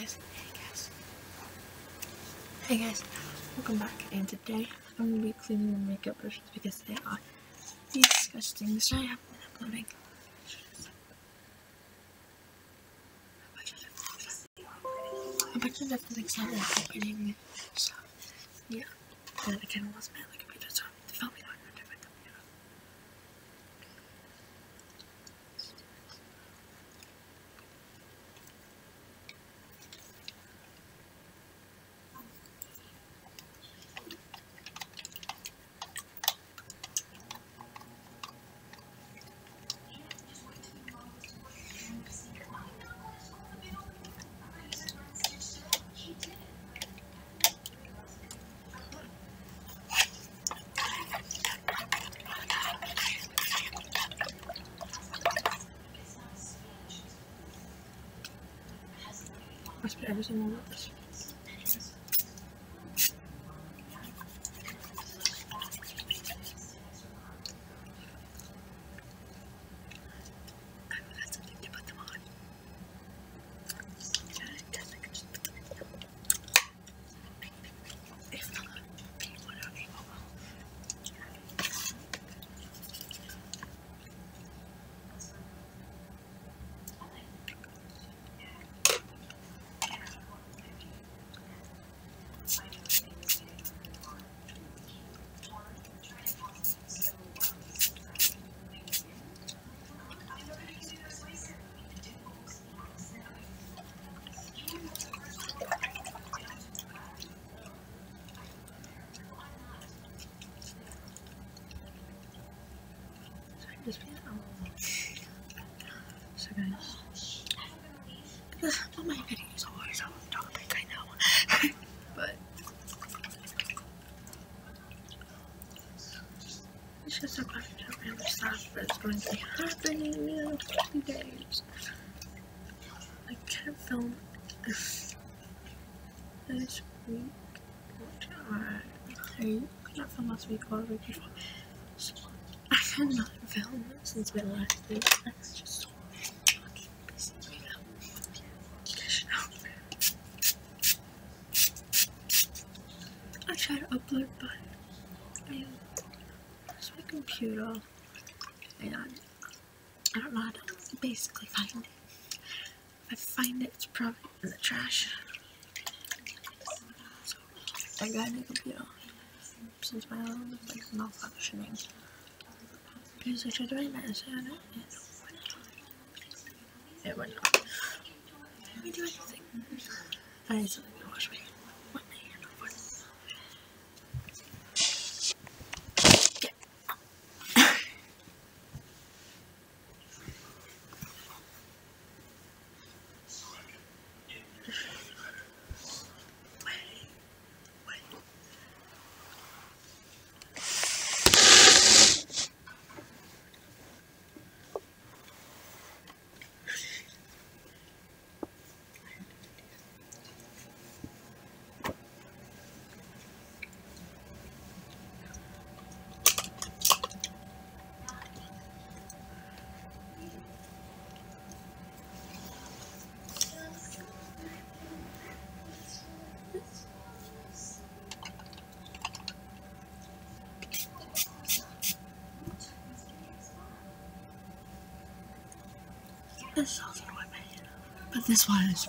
guys, hey guys, hey guys, welcome back and today I'm going to be cleaning the makeup brushes because they are disgusting, so I have been uploading a bunch of different things that were happening, so yeah, I kind of lost my other I spent every single one of this. I forgot something to put them on. Yeah, I guess I could just put them in. If not, people don't even will. Just be So guys, all my videos always on topic, I know, but it's just a bunch of random stuff that's going to be happening in the next few days. I can't film this this week, which I. I can't film last week or the week before. So I cannot film since my last week. I'm just so fucking busy right now. You guys should know. I try to upload, but I use my computer and I don't know how to basically find it. If I find it, it's probably in the trash. I got a new computer since my own like malfunctioning. Because I tried to write it and it went. Let me do anything. I need something to wash my wet but this one is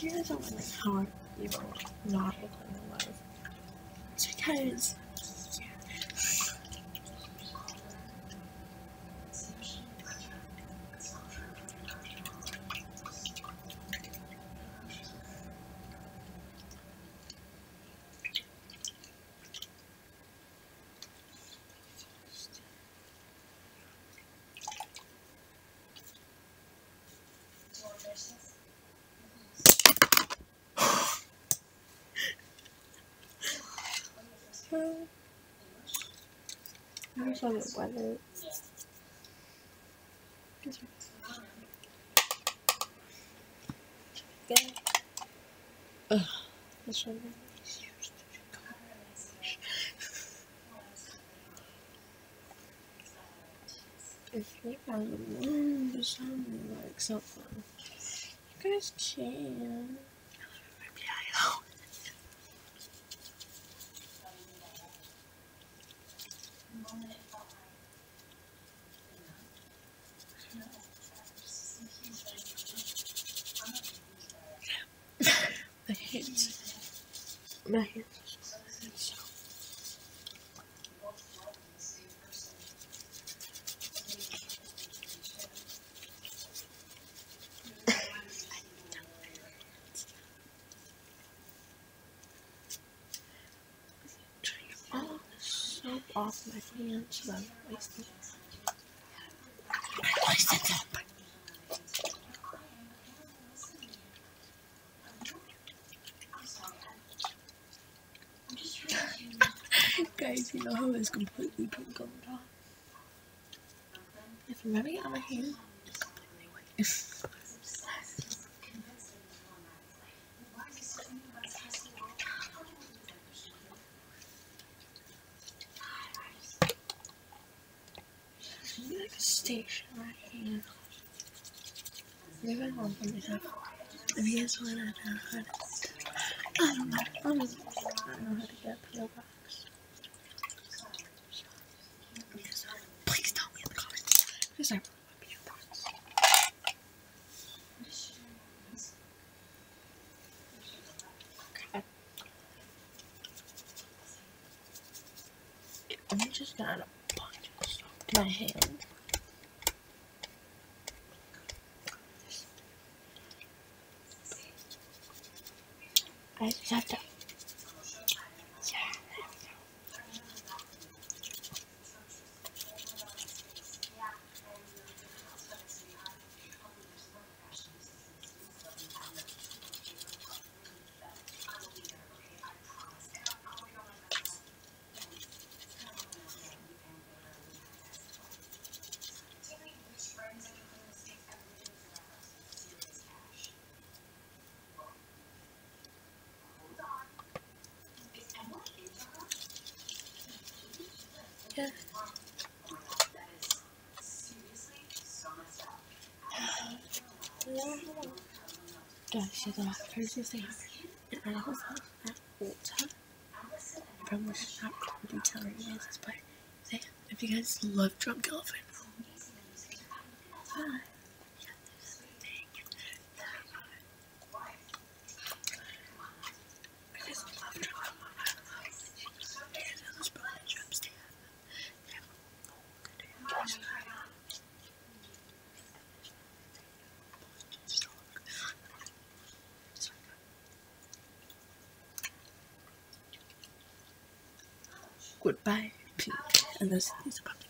do you guys don't like how I'm even not recording live? It's because I wish I would weather. Good. Ugh, this one. If you want to sound like something, you guys can. Maybe I know. My hands. My hands. So. Trying to get all the soap I wasted it. Guys, you know how it's completely pink on top? If I'm rubbing it on my hand, it's completely white. If you guys want to know how to, I don't know, I don't know how to get a pillow box. I just have to. Yeah, so the thing they have article at Ulta from be telling you guys this, but if you guys love Drunk Elephant, hi. Yeah, this thing that I got. I just love Drunk Elephant. Here's how this bone drops down. They have a good hand. Goodbye, pink. And this. Is about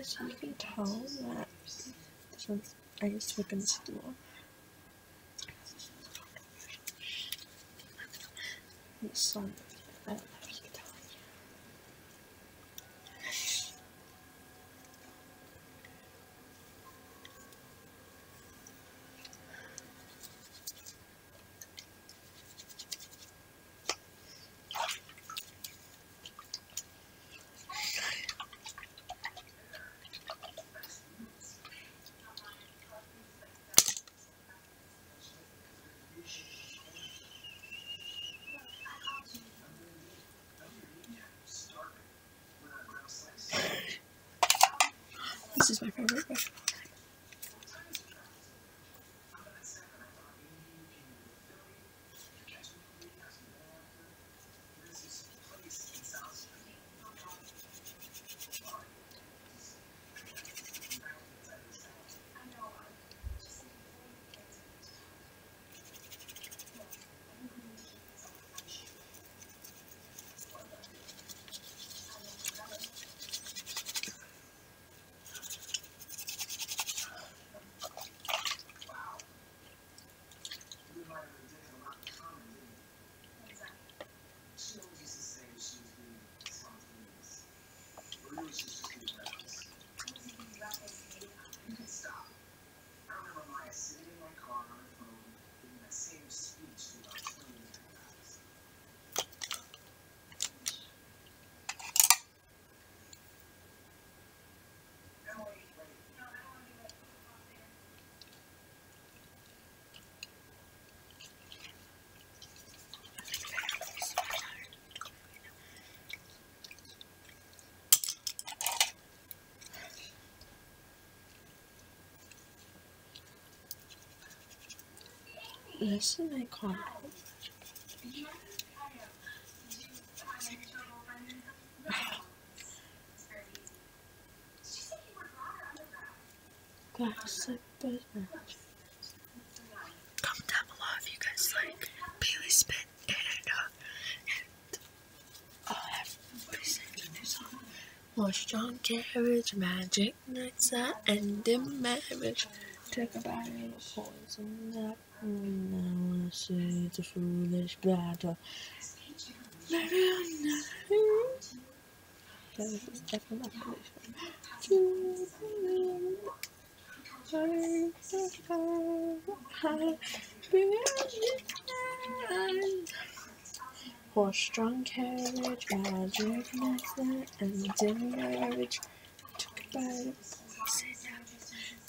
Yes, you can tell that this one's I used to open this door. The sun. Is my favorite. Listen, I can't. Comment down below if you guys like Bailey Spinn and uh, and I'll have Wash John Carriage, Magic Nights end in marriage. Take a bite of poison that I wanna see a foolish battle. That is definitely my Horse strong carriage, magic and dim marriage. Took a bite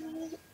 see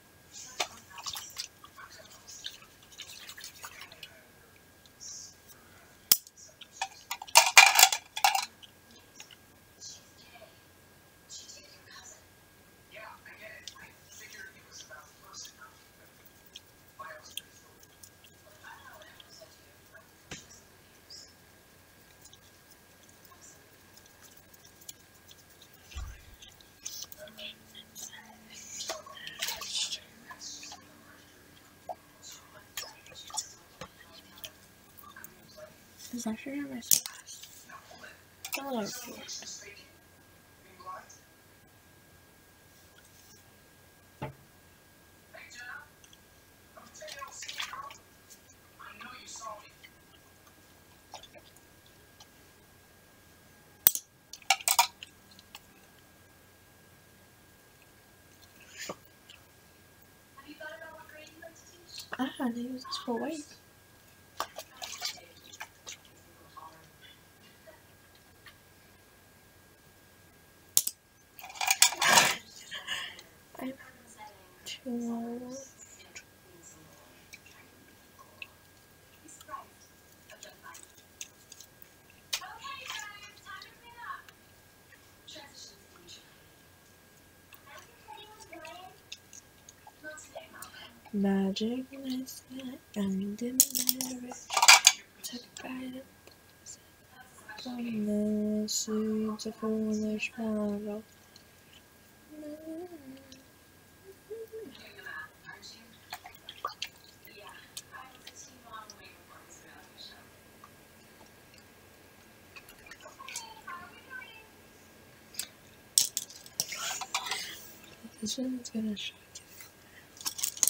Is actually my surprise. Hello, I to use this for weight. I'm too Magic night and in marriage took by from the seeds of foolish marvel. This one's gonna shock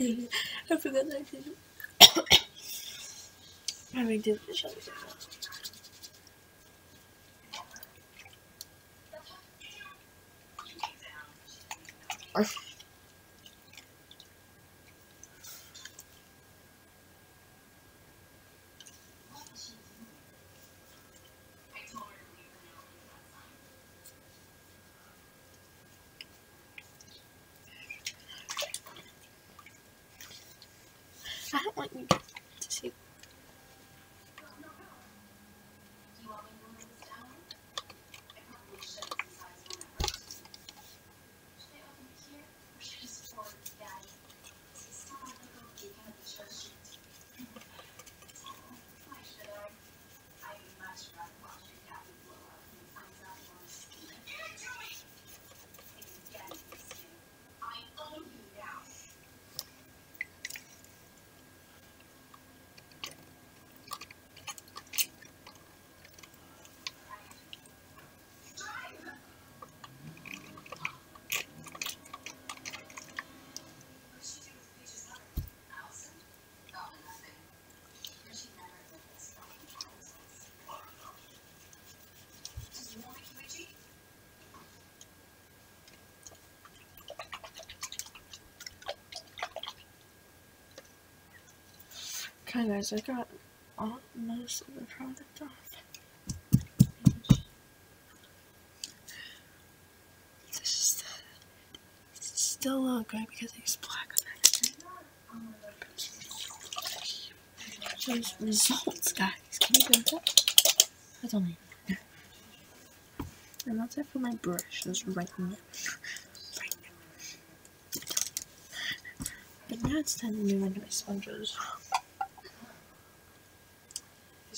I forgot that I did. I already did the. I Okay, guys, I got all most of the product off. This is the, it's still a little gray because it's black on. Shows results, guys. Can you get that? That's only. And that's it for my brush. That's right now. Right now. But now it's time to move into my sponges.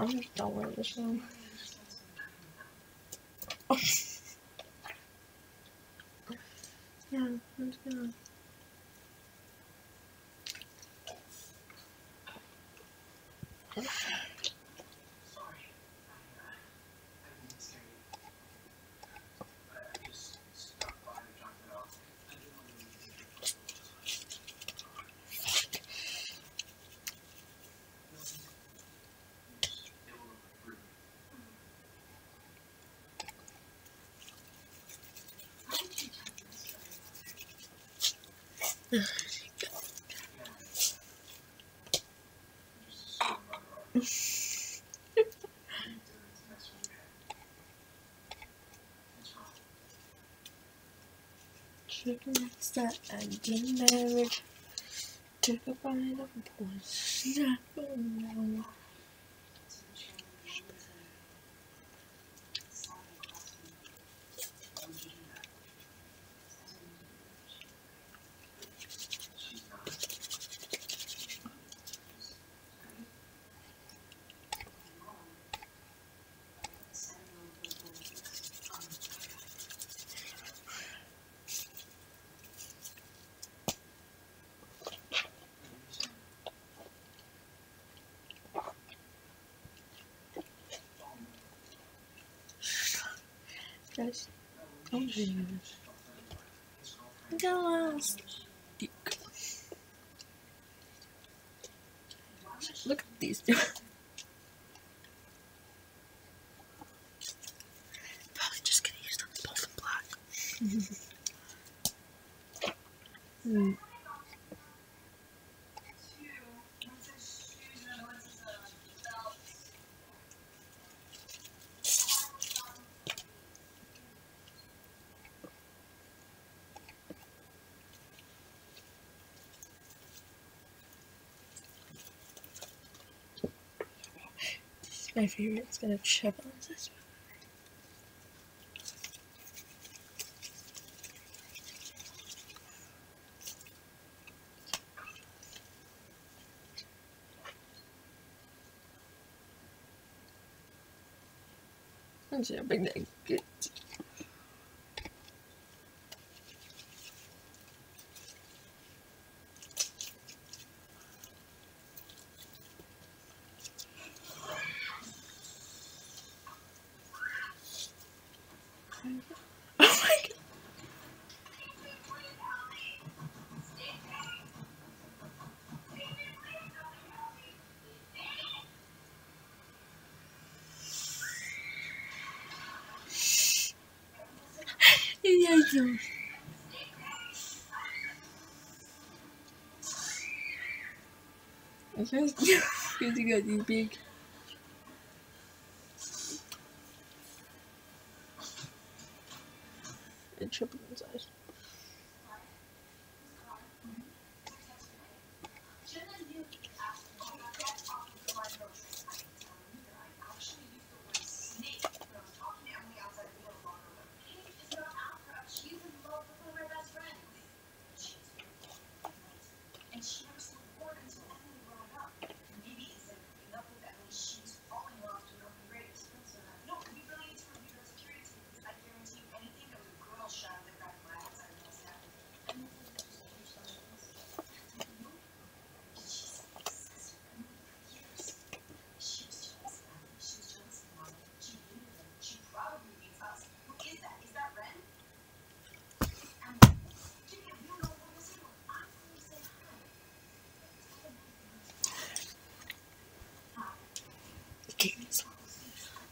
I'm just done with this. Oh. yeah, I'm just gonna. Took a bite of a snap Look at these two. Probably just gonna use them both in black. Hmm. This is my favorite. It's gonna chip on this. Let's see how big that gets. Yikes. I guess got these big. And triple in size.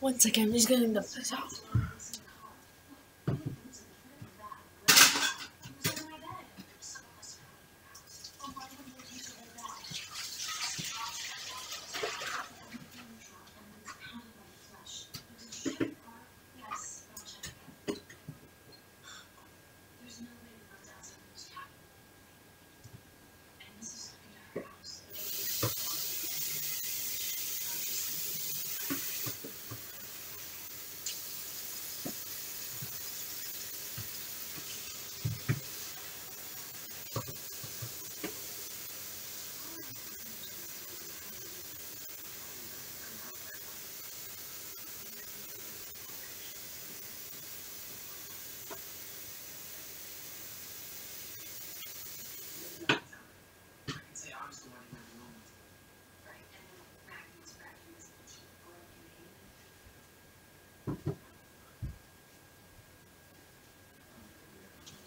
One second, I'm just gonna dump this out.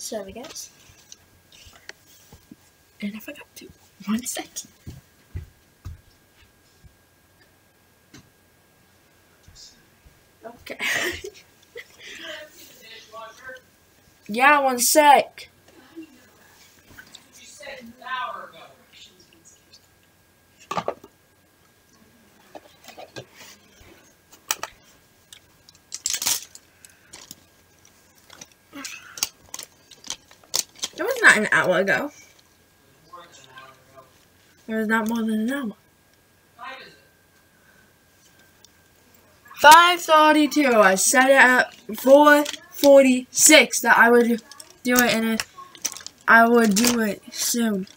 Sorry, guys. And I forgot to. One second. Okay. yeah, one sec. It was not an hour ago. Was not more than an hour. 5.32. I set it at 4.46 that I would do it and I would do it soon.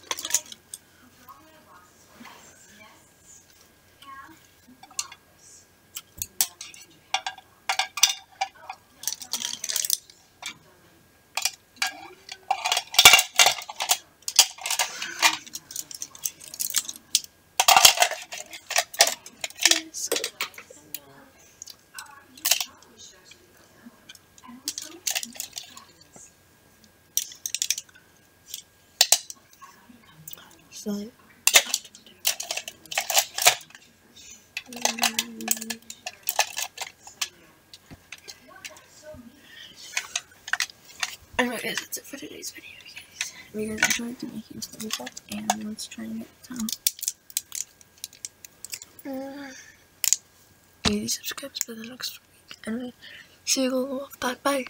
So. Anyway guys, that's it for today's video guys. If you guys enjoyed, do make use thumbs up and let's try and get some uh, 80 subscribers by the next week. Anyway, see you all. Bye bye.